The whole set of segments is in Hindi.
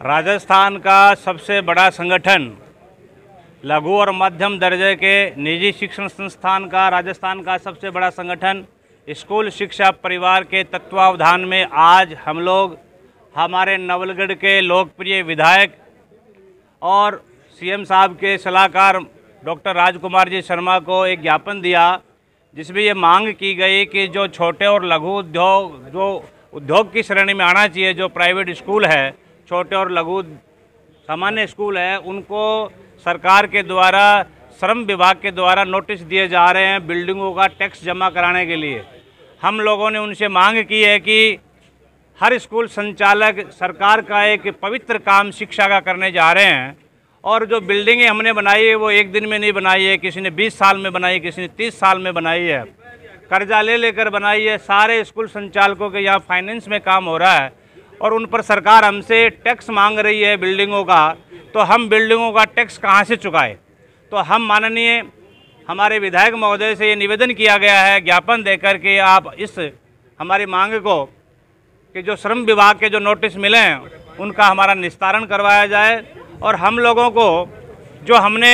राजस्थान का सबसे बड़ा संगठन लघु और मध्यम दर्जे के निजी शिक्षण संस्थान का राजस्थान का सबसे बड़ा संगठन स्कूल शिक्षा परिवार के तत्वावधान में आज हम लोग, हमारे नवलगढ़ के लोकप्रिय विधायक और सीएम साहब के सलाहकार डॉक्टर राजकुमार जी शर्मा को एक ज्ञापन दिया, जिसमें ये मांग की गई कि जो छोटे और लघु उद्योग, जो उद्योग की श्रेणी में आना चाहिए, जो प्राइवेट स्कूल है छोटे और लघु सामान्य स्कूल है, उनको सरकार के द्वारा, श्रम विभाग के द्वारा नोटिस दिए जा रहे हैं बिल्डिंगों का टैक्स जमा कराने के लिए। हम लोगों ने उनसे मांग की है कि हर स्कूल संचालक सरकार का एक पवित्र काम शिक्षा का करने जा रहे हैं और जो बिल्डिंगें हमने बनाई है, वो एक दिन में नहीं बनाई है, किसी ने 20 साल में बनाई, किसी ने 30 साल में बनाई है। कर्जा ले लेकर बनाई है, सारे स्कूल संचालकों के यहाँ फाइनेंस में काम हो रहा है। और उन पर सरकार हमसे टैक्स मांग रही है बिल्डिंगों का तो हम बिल्डिंगों का टैक्स कहाँ से चुकाए? तो हम माननीय हमारे विधायक महोदय से ये निवेदन किया गया है, ज्ञापन देकर के आप इस हमारी मांग को, कि जो श्रम विभाग के जो नोटिस मिले हैं, उनका हमारा निस्तारण करवाया जाए और हम लोगों को, जो हमने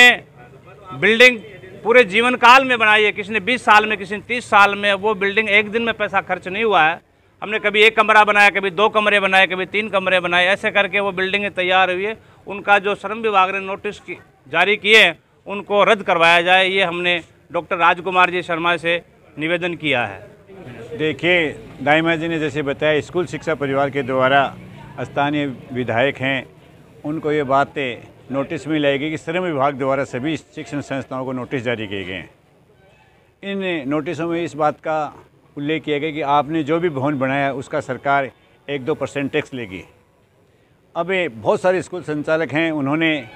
बिल्डिंग पूरे जीवन काल में बनाई है, किसी ने 20 साल में, किसी ने 30 साल में, वो बिल्डिंग एक दिन में पैसा खर्च नहीं हुआ है हमने कभी एक कमरा बनाया, कभी दो कमरे बनाए, कभी तीन कमरे बनाए, ऐसे करके वो बिल्डिंगें तैयार हुई है। उनका जो श्रम विभाग ने नोटिस की, जारी किए हैं, उनको रद्द करवाया जाए, ये हमने डॉक्टर राजकुमार जी शर्मा से निवेदन किया है। देखिए, दाइमा जी ने जैसे बताया, स्कूल शिक्षा परिवार के द्वारा स्थानीय विधायक हैं, उनको ये बातें नोटिस में लाएगी कि श्रम विभाग द्वारा सभी शिक्षण संस्थाओं को नोटिस जारी किए गए हैं। इन नोटिसों में इस बात का उल्लेख किया गया कि आपने जो भी भवन बनाया, उसका सरकार एक दो परसेंट टैक्स लेगी। अब ये बहुत सारे स्कूल संचालक हैं, उन्होंने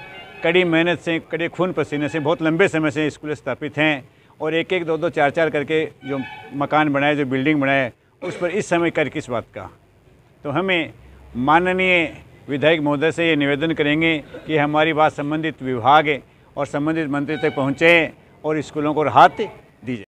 कड़ी मेहनत से, कड़े खून पसीने से, बहुत लंबे समय से स्कूल स्थापित हैं और एक एक दो दो चार चार करके जो मकान बनाए, जो बिल्डिंग बनाए, उस पर इस समय कर किस बात का? तो हमें माननीय विधायक महोदय से ये निवेदन करेंगे कि हमारी बात संबंधित विभाग और संबंधित मंत्री तक पहुँचे और स्कूलों को राहत